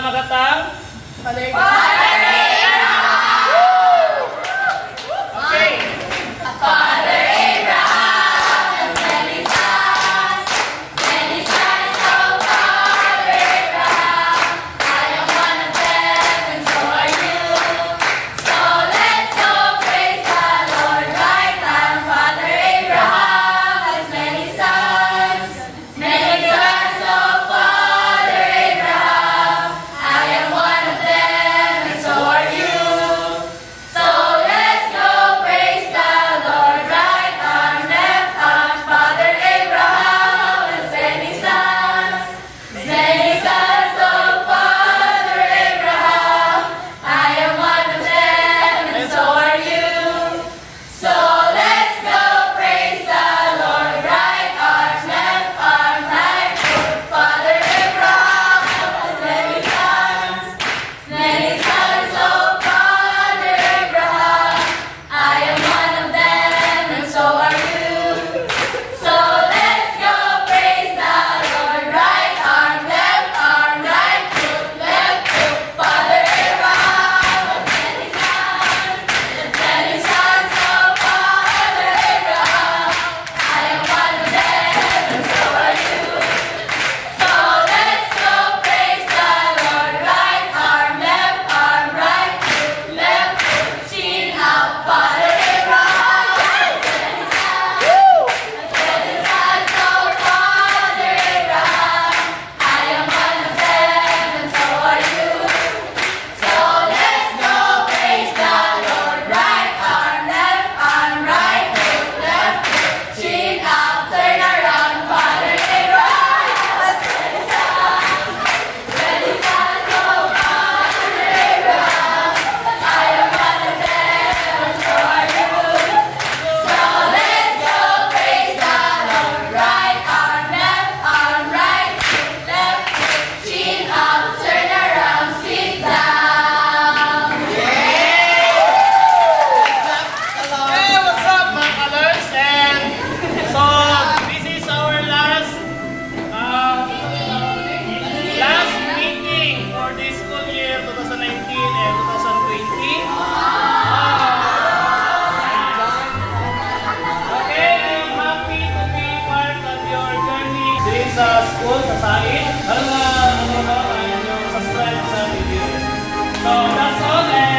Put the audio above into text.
makatang? Father sa school, sa science. Para na, ano na, subscribe sa video. So, that's all.